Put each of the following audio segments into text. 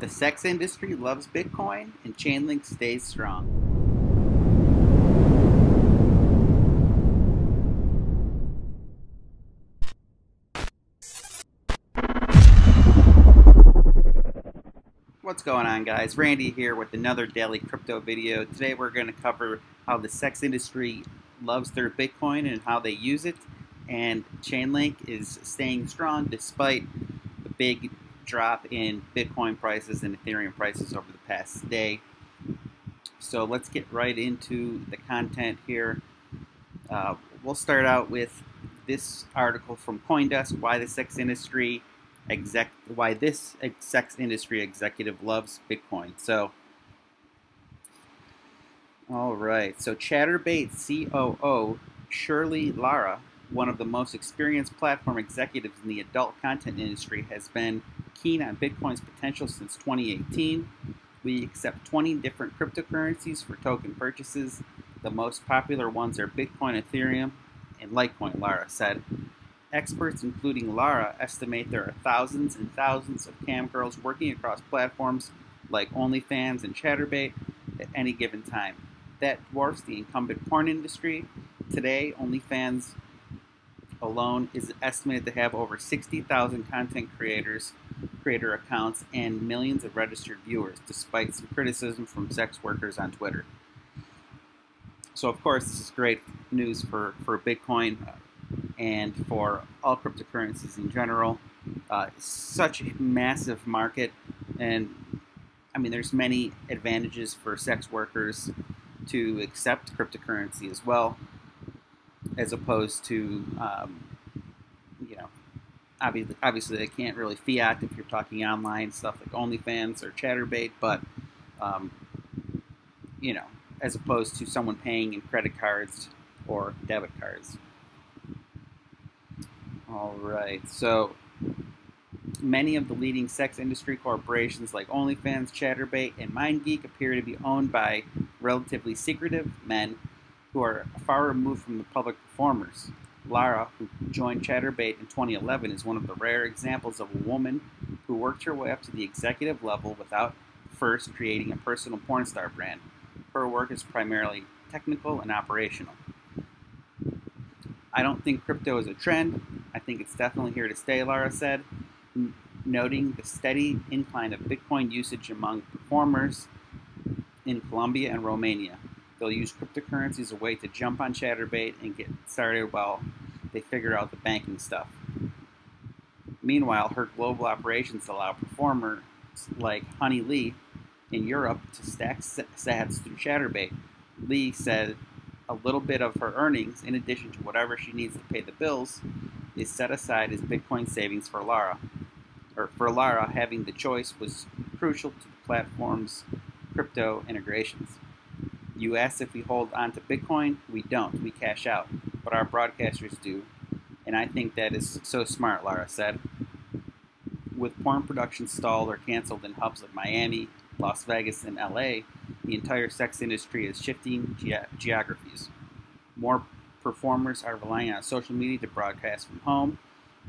The sex industry loves Bitcoin, and Chainlink stays strong. What's going on guys? Randy here with another daily crypto video. Today we're going to cover how the sex industry loves their Bitcoin and how they use it. And Chainlink is staying strong despite the big drop in Bitcoin prices and Ethereum prices over the past day. So let's get right into the content here. Uh, we'll start out with this article from CoinDesk, why the sex industry exec why this sex industry executive loves Bitcoin. So all right, so Chaturbate COO Shirley Lara, one of the most experienced platform executives in the adult content industry, has been keen on Bitcoin's potential since 2018. We accept 20 different cryptocurrencies for token purchases. The most popular ones are Bitcoin, Ethereum, and Litecoin, Lara said. Experts, including Lara, estimate there are thousands and thousands of cam girls working across platforms like OnlyFans and Chaturbate at any given time. That dwarfs the incumbent porn industry. Today, OnlyFans alone is estimated to have over 60,000 content creators creator accounts and millions of registered viewers, despite some criticism from sex workers on Twitter. So, of course, this is great news for, for Bitcoin uh, and for all cryptocurrencies in general. Uh, such a massive market, and I mean, there's many advantages for sex workers to accept cryptocurrency as well, as opposed to um, you know, obviously, obviously they can't really fiat if you're talking online stuff like OnlyFans or Chaturbate, but um, you know, as opposed to someone paying in credit cards or debit cards. All right, so many of the leading sex industry corporations like OnlyFans, Chaturbate, and MindGeek appear to be owned by relatively secretive men who are far removed from the public performers. Lara, who joined Chaturbate in 2011, is one of the rare examples of a woman who worked her way up to the executive level without first creating a personal porn star brand. Her work is primarily technical and operational. I don't think crypto is a trend. I think it's definitely here to stay, Lara said, noting the steady incline of Bitcoin usage among performers in Colombia and Romania. They'll use cryptocurrency as a way to jump on Chaturbate and get started while they figure out the banking stuff. Meanwhile, her global operations allow performers like Honey Lee in Europe to stack sats through Chaturbate. Lee said a little bit of her earnings, in addition to whatever she needs to pay the bills, is set aside as Bitcoin savings for Lara. Or for Lara, having the choice was crucial to the platform's crypto integrations. You asked if we hold on to Bitcoin. We don't. We cash out. But our broadcasters do. And I think that is so smart, Lara said. With porn production stalled or canceled in hubs like Miami, Las Vegas, and LA, the entire sex industry is shifting ge geographies. More performers are relying on social media to broadcast from home.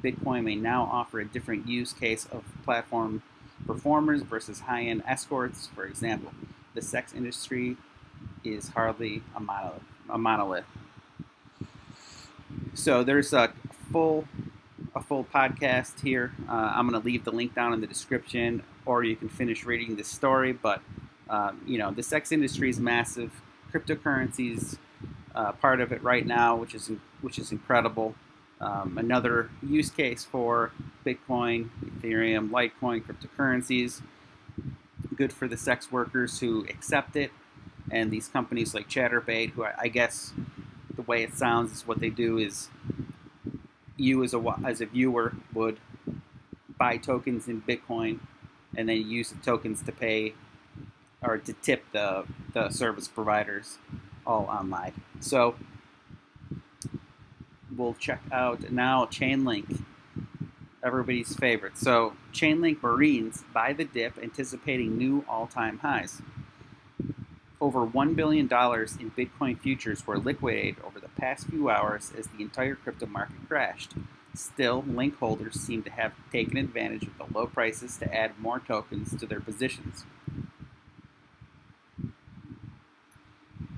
Bitcoin may now offer a different use case of platform performers versus high end escorts. For example, the sex industry is hardly a monolith. A monolith. So there's a full a full podcast here. Uh, I'm going to leave the link down in the description, or you can finish reading this story. But um, you know, the sex industry is massive. Cryptocurrencies uh, part of it right now, which is which is incredible. Um, another use case for Bitcoin, Ethereum, Litecoin, cryptocurrencies. Good for the sex workers who accept it and these companies like Chaturbate, who I, I guess the way it sounds is what they do is you as a as a viewer would buy tokens in Bitcoin and then use the tokens to pay or to tip the the service providers all online. So we'll check out now Chainlink, everybody's favorite. So Chainlink Marines buy the dip, anticipating new all-time highs over $1 billion in Bitcoin futures were liquidated over the past few hours as the entire crypto market crashed. Still, link holders seem to have taken advantage of the low prices to add more tokens to their positions.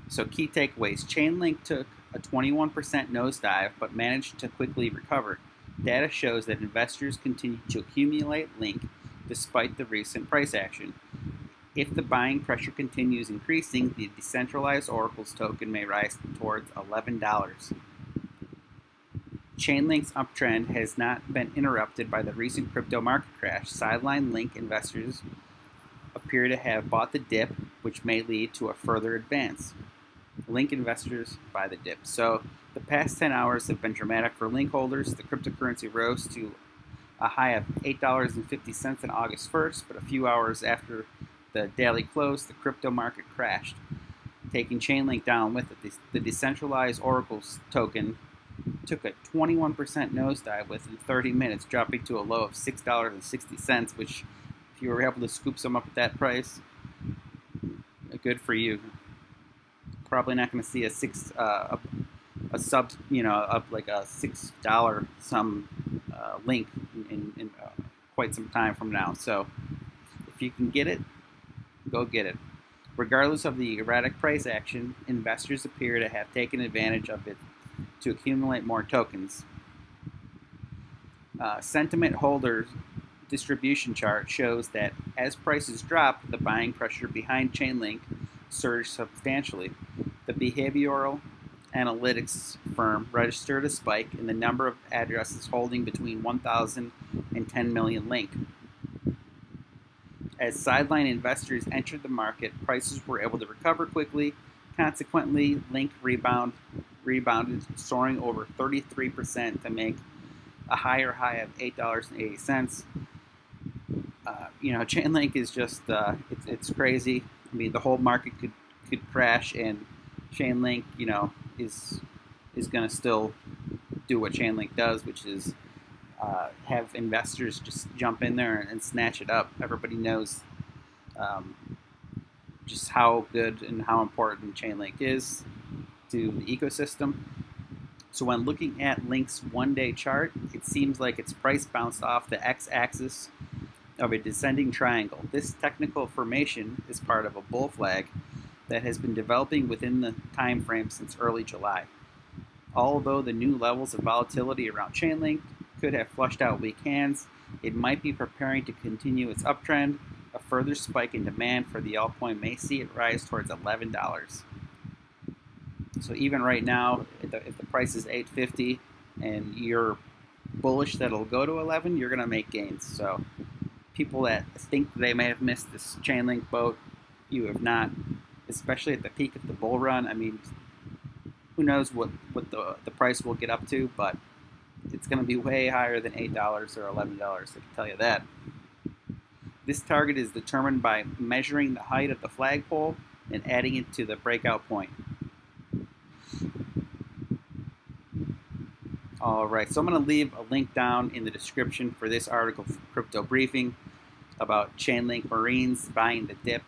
So, key takeaways Chainlink took a 21% nosedive but managed to quickly recover. Data shows that investors continue to accumulate Link despite the recent price action. If the buying pressure continues increasing, the decentralized Oracles token may rise towards $11. Chainlink's uptrend has not been interrupted by the recent crypto market crash. Sideline Link investors appear to have bought the dip, which may lead to a further advance. Link investors buy the dip. So the past 10 hours have been dramatic for Link holders. The cryptocurrency rose to a high of $8.50 on August 1st, but a few hours after the daily close, the crypto market crashed, taking Chainlink down with it. The decentralized Oracles token took a 21% nosedive within 30 minutes, dropping to a low of $6.60, which, if you were able to scoop some up at that price, good for you. Probably not going to see a six uh, a, a, sub, you know, up like a six dollar some uh, link in, in uh, quite some time from now. So, if you can get it, go get it. Regardless of the erratic price action, investors appear to have taken advantage of it to accumulate more tokens. Uh, sentiment holders distribution chart shows that as prices drop, the buying pressure behind Chainlink surged substantially. The behavioral analytics firm registered a spike in the number of addresses holding between 1,000 and 10 million Link. As sideline investors entered the market, prices were able to recover quickly. Consequently, Link rebound rebounded, soaring over 33% to make a higher high of $8.80. Uh, you know, Chainlink is just, uh, it's, it's crazy. I mean, the whole market could, could crash, and Chainlink, you know, is is going to still do what Chainlink does, which is uh, have investors just jump in there and snatch it up. Everybody knows um, just how good and how important Chainlink is to the ecosystem. So when looking at Link's one-day chart, it seems like its price bounced off the x-axis of a descending triangle. This technical formation is part of a bull flag that has been developing within the time frame since early July. Although the new levels of volatility around Chainlink could have flushed out weak hands, it might be preparing to continue its uptrend. A further spike in demand for the altcoin may see it rise towards $11. So even right now, if the, if the price is 850 and you're bullish that it'll go to 11, you're going to make gains. So people that think they may have missed this Chainlink boat, you have not, especially at the peak of the bull run. I mean, who knows what, what the, the price will get up to, but it's going to be way higher than $8 or $11, I can tell you that. This target is determined by measuring the height of the flagpole and adding it to the breakout point. All right, so I'm going to leave a link down in the description for this article Crypto Briefing about Chainlink Marines buying the dip.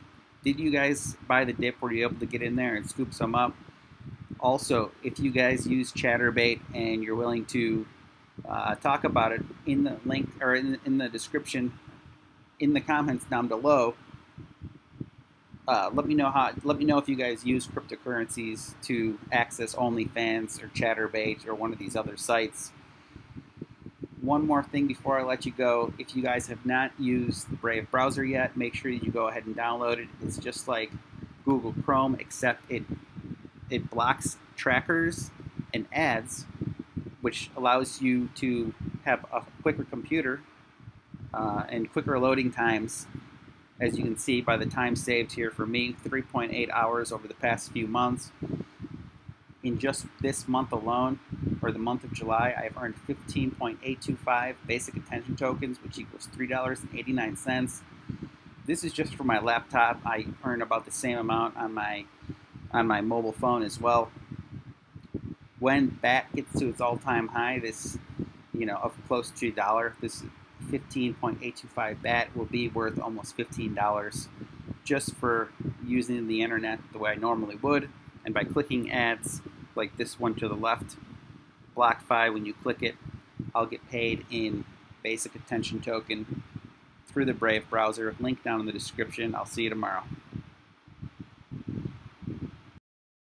Did you guys buy the dip? Were you able to get in there and scoop some up? Also, if you guys use Chaturbate and you're willing to uh, talk about it in the link or in, in the description, in the comments down below, uh, let me know how. Let me know if you guys use cryptocurrencies to access OnlyFans or Chaturbate or one of these other sites. One more thing before I let you go: if you guys have not used the Brave browser yet, make sure you go ahead and download it. It's just like Google Chrome, except it it blocks trackers and ads, which allows you to have a quicker computer uh, and quicker loading times as you can see by the time saved here for me, 3.8 hours over the past few months. In just this month alone, or the month of July, I've earned 15.825 basic attention tokens, which equals $3.89. This is just for my laptop. I earn about the same amount on my on my mobile phone as well. When BAT gets to its all-time high, this you know of close to a dollar, this 15.825 BAT will be worth almost $15 just for using the internet the way I normally would. And by clicking ads like this one to the left, BlockFi, when you click it, I'll get paid in basic attention token through the Brave browser. Link down in the description. I'll see you tomorrow.